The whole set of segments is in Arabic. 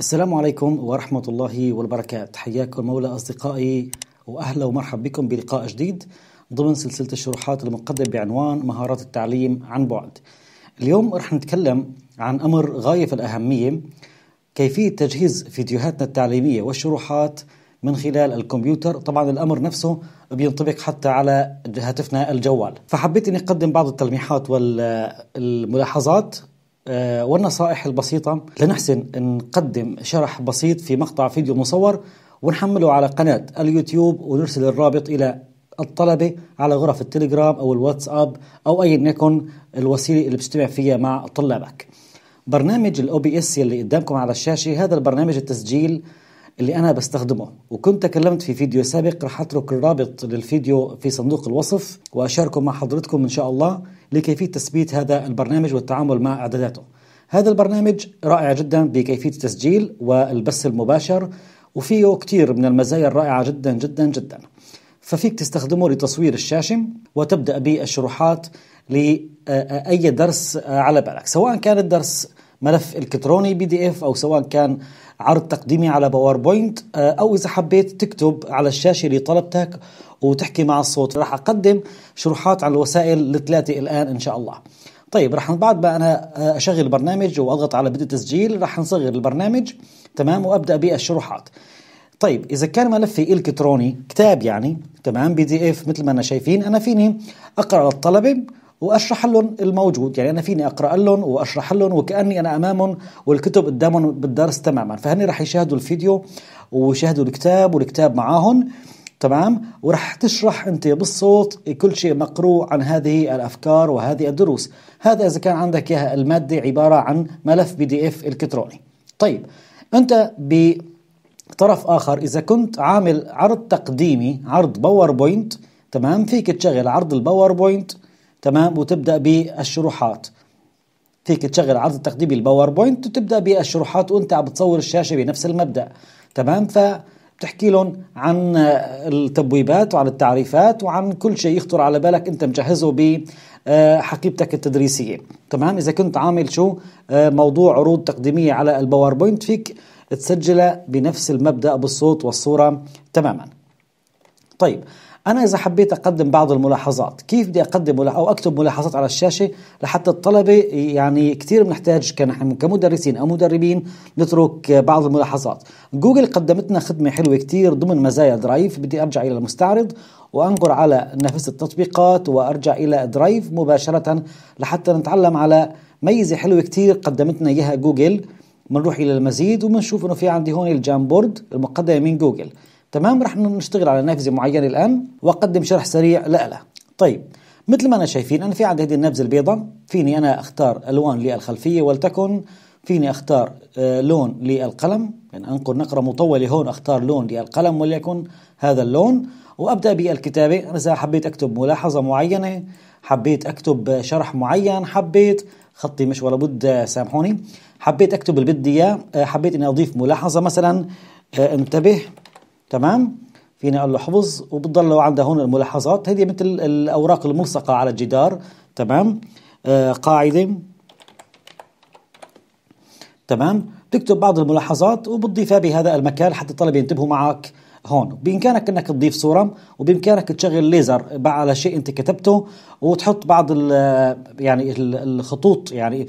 السلام عليكم ورحمة الله وبركاته. حياكم مولى أصدقائي وأهلا ومرحبا بكم بلقاء جديد ضمن سلسلة الشروحات المقدمة بعنوان مهارات التعليم عن بعد. اليوم رح نتكلم عن أمر غاية في الأهمية كيفية تجهيز فيديوهاتنا التعليمية والشروحات من خلال الكمبيوتر. طبعا الأمر نفسه بينطبق حتى على هاتفنا الجوال. فحبيت أني أقدم بعض التلميحات والملاحظات. والنصائح البسيطة لنحسن نقدم شرح بسيط في مقطع فيديو مصور ونحمله على قناة اليوتيوب ونرسل الرابط إلى الطلبة على غرف التليجرام أو الواتساب أو أيا يكن الوسيلة اللي بتجتمع فيها مع طلابك. برنامج ال OBS اللي قدامكم على الشاشة هذا البرنامج التسجيل اللي أنا بستخدمه. وكنت تكلمت في فيديو سابق رح أترك الرابط للفيديو في صندوق الوصف وأشاركه مع حضرتكم إن شاء الله لكيفية تثبيت هذا البرنامج والتعامل مع إعداداته. هذا البرنامج رائع جدا بكيفية التسجيل والبث المباشر وفيه كثير من المزايا الرائعة جدا جدا جدا. ففيك تستخدمه لتصوير الشاشة وتبدأ بالشروحات لأي درس على بالك سواء كان الدرس ملف إلكتروني PDF أو سواء كان عرض تقديمي على باوربوينت أو إذا حبيت تكتب على الشاشة اللي طلبتك وتحكي مع الصوت. راح أقدم شروحات عن الوسائل الثلاثة الآن إن شاء الله. طيب راح بعد ما أنا أشغل البرنامج وأضغط على بدء تسجيل راح نصغر البرنامج. تمام؟ وأبدأ بالشروحات. طيب إذا كان ملفي إلكتروني كتاب يعني تمام؟ بي دي إف مثل ما أنا شايفين أنا فيني أقرأ للطلبة وأشرح لهم الموجود. يعني أنا فيني أقرأ لهم وأشرح لهم وكأني أنا أمامهم والكتب قدامهم بالدرس تماما. فهني رح يشاهدوا الفيديو ويشاهدوا الكتاب والكتاب معاهم تمام؟ ورح تشرح أنت بالصوت كل شيء مقروء عن هذه الأفكار وهذه الدروس. هذا إذا كان عندك إياها المادة عبارة عن ملف PDF إلكتروني. طيب أنت بطرف آخر إذا كنت عامل عرض تقديمي عرض باوربوينت تمام؟ فيك تشغل عرض الباوربوينت تمام؟ وتبدأ بالشروحات. فيك تشغل عرض التقديمي الباوربوينت وتبدأ بالشروحات وانت عم بتصور الشاشة بنفس المبدأ. تمام؟ فبتحكي لهم عن التبويبات وعن التعريفات وعن كل شيء يخطر على بالك انت مجهزه بحقيبتك التدريسية. تمام؟ إذا كنت عامل شو؟ موضوع عروض تقديمية على الباوربوينت فيك تسجلها بنفس المبدأ بالصوت والصورة تماما. طيب أنا إذا حبيت أقدم بعض الملاحظات كيف بدي أقدم أو أكتب ملاحظات على الشاشة لحتى الطلبة يعني كثير بنحتاج كنحن كمدرسين أو مدربين نترك بعض الملاحظات. جوجل قدمتنا خدمة حلوة كثير ضمن مزايا Drive بدي أرجع إلى المستعرض وأنقر على نفس التطبيقات وأرجع إلى Drive مباشرة لحتى نتعلم على ميزة حلوة كثير قدمتنا إياها جوجل. بنروح إلى المزيد وبنشوف إنه في عندي هون ال Jamboard المقدمة من جوجل. تمام؟ رح نشتغل على نافذه معينة الآن وأقدم شرح سريع لها طيب مثل ما أنا شايفين أنا في عندي هذه النافذه البيضاء فيني أنا أختار الوان للخلفية ولتكن فيني أختار آه لون للقلم. يعني انقر نقرة مطولة هون أختار لون للقلم وليكن هذا اللون. وأبدأ بالكتابة. أنا إذا حبيت أكتب ملاحظة معينة حبيت أكتب شرح معين حبيت خطي مش ولا بد سامحوني حبيت أكتب اللي بدي إياه حبيت إني أضيف ملاحظة مثلا آه انتبه. تمام؟ فيني أقول له حفظ وبتضل عنده هون الملاحظات. هذه مثل الأوراق الملصقة على الجدار تمام؟ آه قاعدة. تمام؟ تكتب بعض الملاحظات وبتضيفها بهذا المكان حتى الطلبة ينتبهوا معك. هون. بإمكانك إنك تضيف صورة وبإمكانك تشغل ليزر على شيء أنت كتبته وتحط بعض ال يعني الخطوط. يعني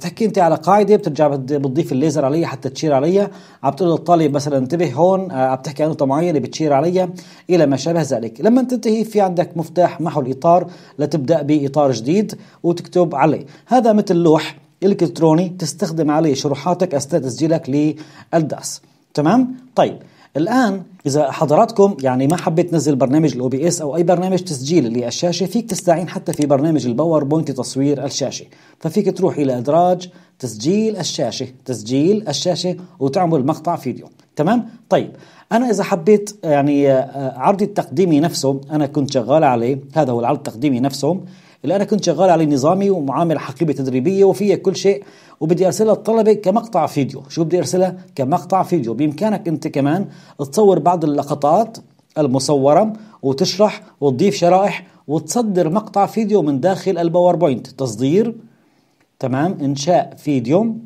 تحكي أنت على قاعدة بترجع بتضيف الليزر عليها حتى تشير عليها عم تقول للطالب مثلا انتبه هون عم تحكي عن نقطة معينة بتشير عليها إلى ما شابه ذلك. لما تنتهي في عندك مفتاح محو الاطار لتبدأ بإطار جديد وتكتب عليه. هذا مثل لوح إلكتروني تستخدم عليه شروحاتك أثناء تسجيلك للدرس. تمام؟ طيب. الآن إذا حضراتكم يعني ما حبيت تنزل برنامج ال OBS أو أي برنامج تسجيل للشاشه فيك تستعين حتى في برنامج الباوربوينت لتصوير الشاشة. ففيك تروح إلى إدراج تسجيل الشاشة تسجيل الشاشة وتعمل مقطع فيديو. تمام؟ طيب أنا إذا حبيت يعني عرضي التقديمي نفسه أنا كنت شغال عليه هذا هو العرض التقديمي نفسه. اللي أنا كنت شغال عليه نظامي ومعامل حقيبه تدريبية وفيها كل شيء وبدي أرسلها للطلبة كمقطع فيديو. شو بدي أرسلها؟ كمقطع فيديو. بإمكانك أنت كمان تصور بعض اللقطات المصورة وتشرح وتضيف شرائح وتصدر مقطع فيديو من داخل الباوربوينت. تصدير تمام إنشاء فيديو.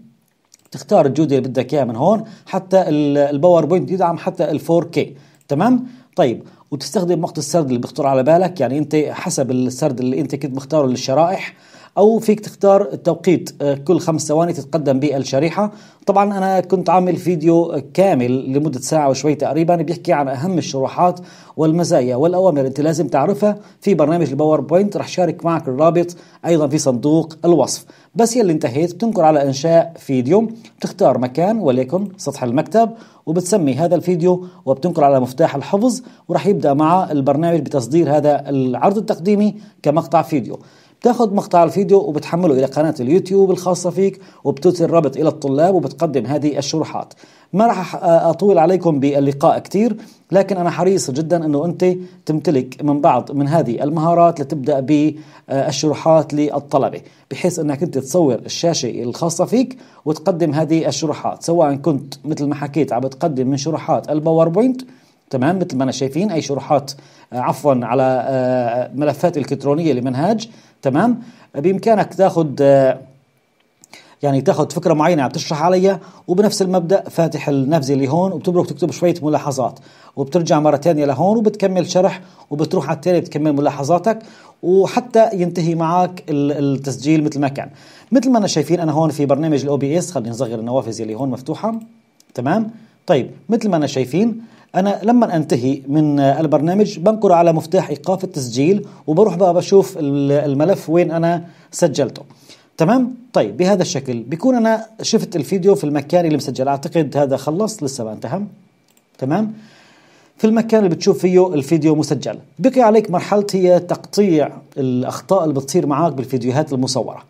تختار الجودة اللي بدك إياها من هون حتى الباوربوينت يدعم حتى ال 4K تمام؟ طيب وتستخدم وقت السرد اللي بيخطر على بالك. يعني انت حسب السرد اللي انت كنت مختاره للشرائح أو فيك تختار التوقيت آه، كل خمس ثواني تتقدم بالشريحة. طبعا أنا كنت عامل فيديو كامل لمدة ساعة وشوي تقريبا بيحكي عن أهم الشروحات والمزايا والأوامر أنت لازم تعرفها في برنامج الباوربوينت رح شارك معك الرابط أيضا في صندوق الوصف. بس يلي انتهيت بتنقر على إنشاء فيديو. بتختار مكان وليكن سطح المكتب وبتسمي هذا الفيديو وبتنقر على مفتاح الحفظ ورح يبدأ مع البرنامج بتصدير هذا العرض التقديمي كمقطع فيديو. بتاخذ مقطع الفيديو وبتحمله إلى قناة اليوتيوب الخاصة فيك وبترسل الرابط إلى الطلاب وبتقدم هذه الشروحات. ما راح أطول عليكم باللقاء كثير لكن أنا حريص جدا إنه أنت تمتلك من بعض من هذه المهارات لتبدأ بالشروحات للطلبة بحيث إنك أنت تصور الشاشة الخاصة فيك وتقدم هذه الشروحات. سواء كنت مثل ما حكيت عم بتقدم من شروحات الباوربوينت تمام؟ مثل ما أنا شايفين أي شروحات عفوا على آه، ملفات إلكترونية لمنهاج. تمام؟ بإمكانك تاخذ يعني تاخذ فكرة معينة عم تشرح عليها وبنفس المبدأ فاتح النافذه اللي هون وبتبرك تكتب شوية ملاحظات. وبترجع مرة ثانية لهون وبتكمل شرح وبتروح على التالي بتكمل ملاحظاتك وحتى ينتهي معك التسجيل مثل ما كان. مثل ما أنا شايفين أنا هون في برنامج ال OBS خلينا نصغر النوافذ اللي هون مفتوحة. تمام؟ طيب مثل ما أنا شايفين أنا لما أنتهي من البرنامج بنقر على مفتاح إيقاف التسجيل وبروح بقى بشوف الملف وين أنا سجلته. تمام؟ طيب بهذا الشكل بيكون أنا شفت الفيديو في المكان اللي مسجل. أعتقد هذا خلص لسه ما انتهى. تمام؟ في المكان اللي بتشوف فيه الفيديو مسجل. بقي عليك مرحلة هي تقطيع الأخطاء اللي بتصير معك بالفيديوهات المصورة.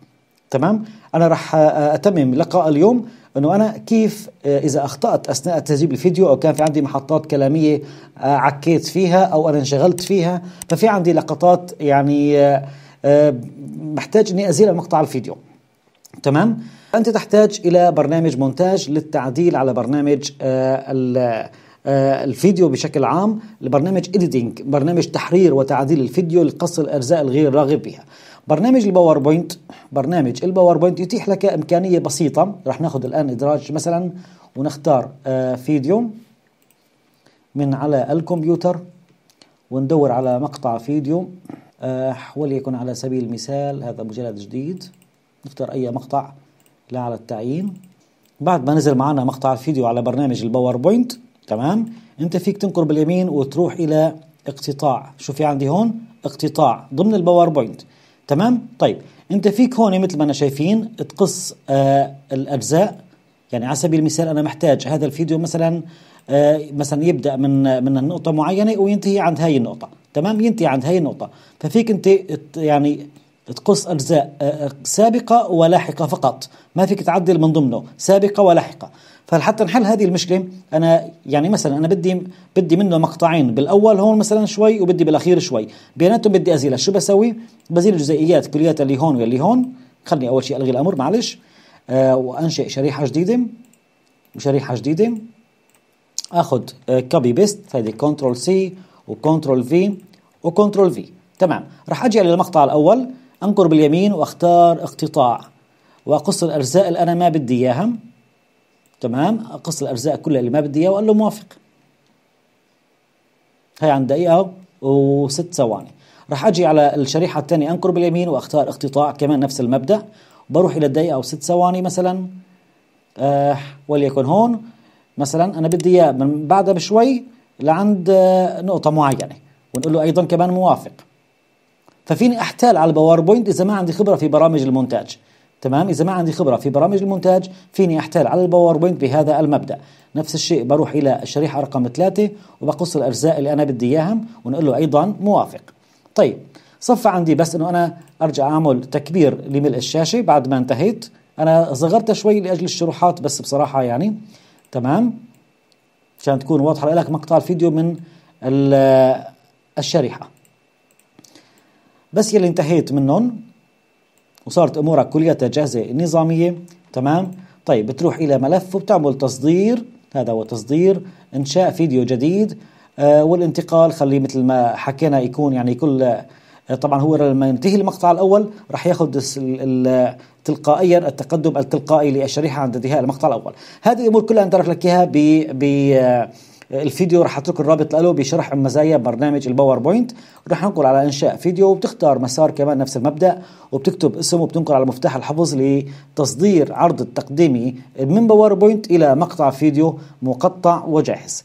تمام؟ أنا راح أتمم لقاء اليوم إنه أنا كيف آه، إذا أخطأت أثناء تسجيل الفيديو أو كان في عندي محطات كلامية آه، عكيت فيها أو أنا انشغلت فيها ففي عندي لقطات يعني آه، محتاج إني أزيل مقطع الفيديو. تمام؟ أنت تحتاج إلى برنامج مونتاج للتعديل على برنامج الفيديو بشكل عام لبرنامج editing برنامج تحرير وتعديل الفيديو لقص الأجزاء الغير راغب بها. برنامج الباوربوينت برنامج الباوربوينت يتيح لك إمكانية بسيطة. رح ناخذ الآن إدراج مثلا ونختار آه، فيديو من على الكمبيوتر وندور على مقطع فيديو آه، وليكن على سبيل المثال هذا مجلد جديد. نختار أي مقطع لا على التعيين. بعد ما نزل معنا مقطع الفيديو على برنامج الباوربوينت تمام؟ انت فيك تنقر باليمين وتروح إلى اقتطاع. شو في عندي هون اقتطاع ضمن الباوربوينت. تمام؟ طيب انت فيك هون مثل ما أنا شايفين تقص آه الأجزاء. يعني على سبيل المثال أنا محتاج هذا الفيديو مثلا آه مثلا يبدأ من من نقطة معينة وينتهي عند هاي النقطة. تمام؟ ينتهي عند هاي النقطة. ففيك انت يعني تقص أجزاء آه سابقة ولاحقة فقط. ما فيك تعدل من ضمنه سابقة ولاحقة. فحتى نحل هذه المشكلة؟ أنا يعني مثلا أنا بدي بدي منه مقطعين. بالأول هون مثلا شوي وبدي بالأخير شوي. بيناتهم بدي أزيلها. شو بسوي؟ بزيل الجزئيات كلياتها اللي هون واللي هون. خلني أول شيء ألغي الأمر معلش. آه وأنشئ شريحة جديدة. وشريحه جديدة. آخذ copy paste هذه control C و control V و control V تمام. راح أجي على المقطع أنقر باليمين وأختار اقتطاع. وأقص الاجزاء اللي أنا ما بدي اياها تمام؟ أقص الاجزاء كلها اللي ما بدي إياها وقال له موافق. هي عند دقيقة وست ثواني. راح أجي على الشريحة الثانية. أنقر باليمين وأختار اقتطاع. كمان نفس المبدأ. بروح إلى الدقيقة وست ثواني مثلا. آه وليكن هون. مثلا أنا بدي إياه من بعدها بشوي لعند آه نقطة معينة. ونقول له أيضا كمان موافق. ففيني أحتال على الباوربوينت إذا ما عندي خبرة في برامج المونتاج. تمام؟ إذا ما عندي خبرة في برامج المونتاج فيني أحتال على الباوربوينت بهذا المبدأ. نفس الشيء بروح إلى الشريحة رقم ثلاثة وبقص الأجزاء اللي أنا بدي إياهم ونقول له أيضا موافق. طيب صفى عندي بس أنه أنا أرجع أعمل تكبير لملء الشاشة بعد ما انتهيت. أنا صغرتها شوي لأجل الشروحات بس بصراحة يعني. تمام؟ عشان تكون واضحة لك مقطع الفيديو من الشريحة. بس يلي انتهيت منهم وصارت أمورك كلياتها جاهزة نظامية تمام؟ طيب بتروح إلى ملف وبتعمل تصدير هذا هو تصدير إنشاء فيديو جديد آه والانتقال خليه مثل ما حكينا يكون يعني كل طبعا هو لما ينتهي المقطع الأول راح ياخذ تلقائيا التقدم التلقائي للشريحه عند انتهاء المقطع الأول. هذه الأمور كلها أنت لك إياها ب الفيديو رح أترك الرابط له بشرح مزايا برنامج الباوربوينت. رح ننقل على إنشاء فيديو وبتختار مسار كمان نفس المبدأ وبتكتب اسم وبتنقل على مفتاح الحفظ لتصدير عرض التقديمي من باوربوينت إلى مقطع فيديو مقطع وجاهز.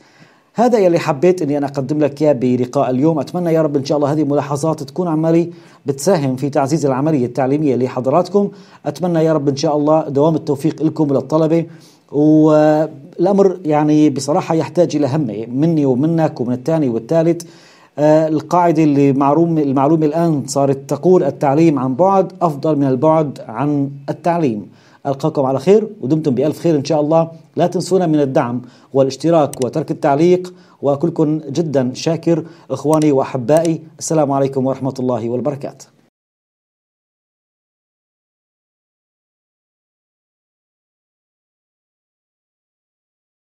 هذا يلي حبيت إني أنا أقدم لك إياه بلقاء اليوم. أتمنى يا رب إن شاء الله هذه الملاحظات تكون عمالي بتساهم في تعزيز العملية التعليمية لحضراتكم. أتمنى يا رب إن شاء الله دوام التوفيق لكم وللطلبة. والأمر يعني بصراحة يحتاج إلى همه مني ومنك ومن الثاني والثالث. آه، القاعدة اللي معلوم المعلومة الآن صارت تقول التعليم عن بعد أفضل من البعد عن التعليم. ألقاكم على خير ودمتم بألف خير إن شاء الله. لا تنسونا من الدعم والاشتراك وترك التعليق. وكلكم جدا شاكر إخواني وأحبائي. السلام عليكم ورحمة الله وبركاته.